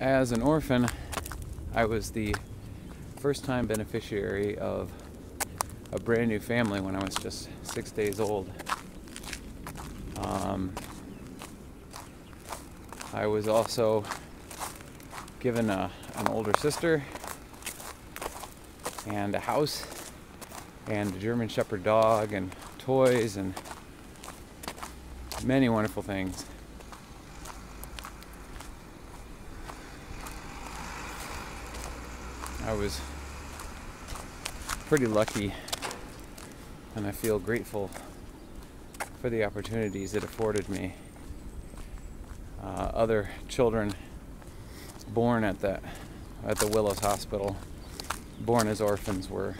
as an orphan, I was the first time beneficiary of a brand new family when I was just six days old. Um, I was also given a, an older sister and a house and a German Shepherd dog and toys and many wonderful things. I was pretty lucky and I feel grateful for the opportunities it afforded me. Uh, other children born at that at the Willows Hospital, born as orphans, were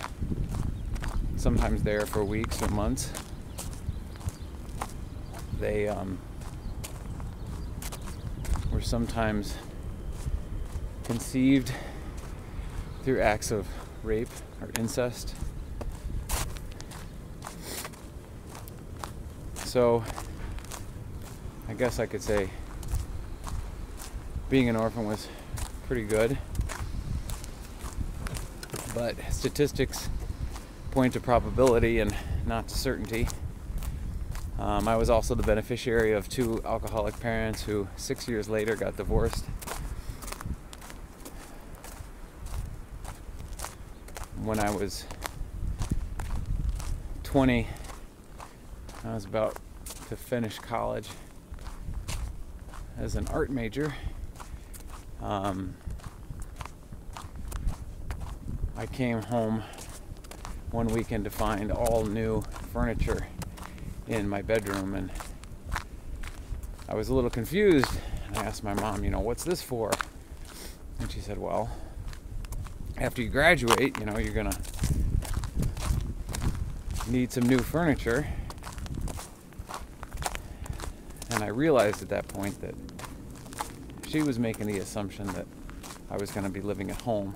sometimes there for weeks or months. They um, were sometimes conceived through acts of rape or incest. So, I guess I could say being an orphan was pretty good. But statistics point to probability and not to certainty. Um, I was also the beneficiary of two alcoholic parents who six years later got divorced. When I was 20, I was about to finish college as an art major. Um, I came home one weekend to find all new furniture in my bedroom, and I was a little confused. I asked my mom, you know, what's this for? And she said, well, after you graduate, you know, you're gonna need some new furniture. And I realized at that point that she was making the assumption that I was gonna be living at home.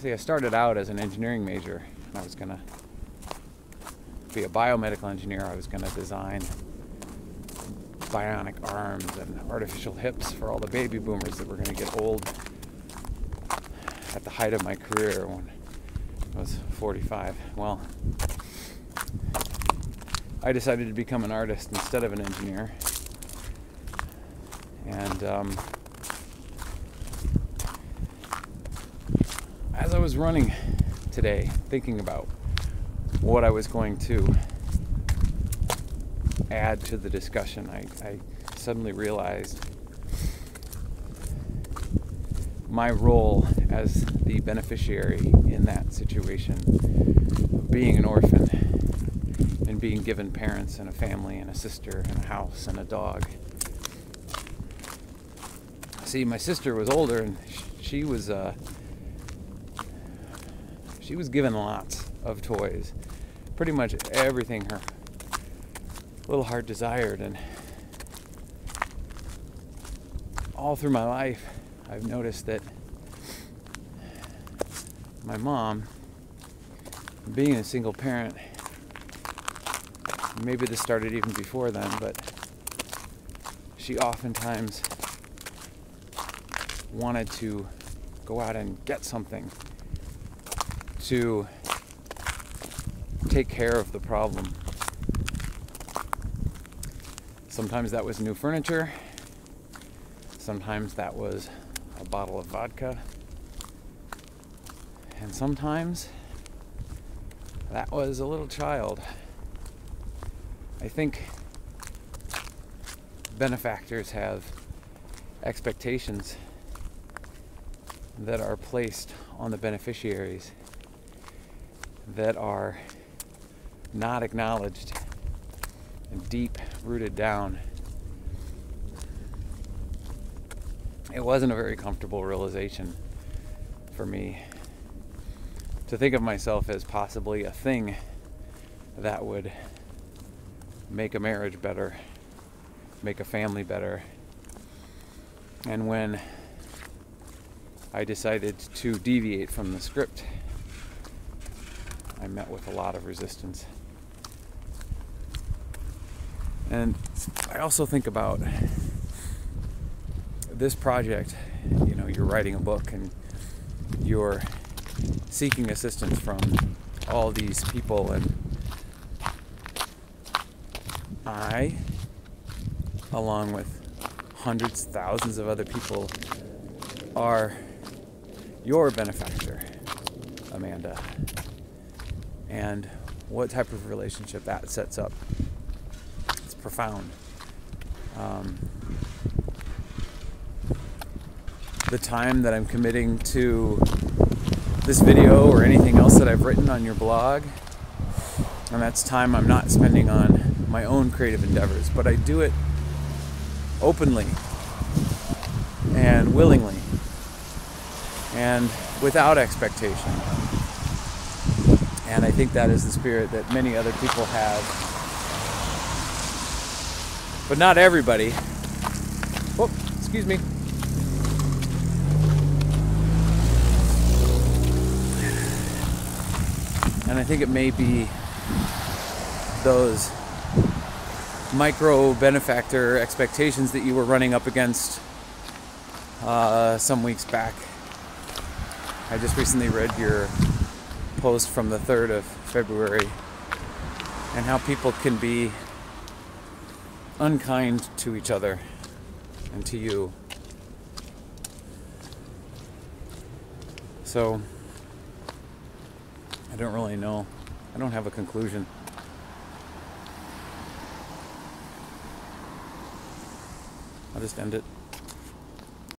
See, I started out as an engineering major, and I was gonna be a biomedical engineer. I was gonna design bionic arms and artificial hips for all the baby boomers that were gonna get old at the height of my career when I was 45. Well, I decided to become an artist instead of an engineer. And um, as I was running today, thinking about what I was going to add to the discussion, I, I suddenly realized my role as the beneficiary in that situation, being an orphan and being given parents and a family and a sister and a house and a dog. See, my sister was older and she was uh, she was given lots of toys, pretty much everything her little heart desired, and all through my life I've noticed that my mom, being a single parent, maybe this started even before then, but she oftentimes wanted to go out and get something to take care of the problem. Sometimes that was new furniture, sometimes that was a bottle of vodka. And sometimes that was a little child. I think benefactors have expectations that are placed on the beneficiaries that are not acknowledged and deep rooted down it wasn't a very comfortable realization for me to think of myself as possibly a thing that would make a marriage better, make a family better. And when I decided to deviate from the script, I met with a lot of resistance. And I also think about this project, you know, you're writing a book and you're seeking assistance from all these people and I along with hundreds thousands of other people are your benefactor Amanda. And what type of relationship that sets up? It's profound. Um, the time that I'm committing to this video or anything else that I've written on your blog. And that's time I'm not spending on my own creative endeavors, but I do it openly and willingly and without expectation. And I think that is the spirit that many other people have. But not everybody. Oh, excuse me. And I think it may be those micro benefactor expectations that you were running up against uh, some weeks back. I just recently read your post from the 3rd of February and how people can be unkind to each other and to you. So, I don't really know. I don't have a conclusion. I'll just end it.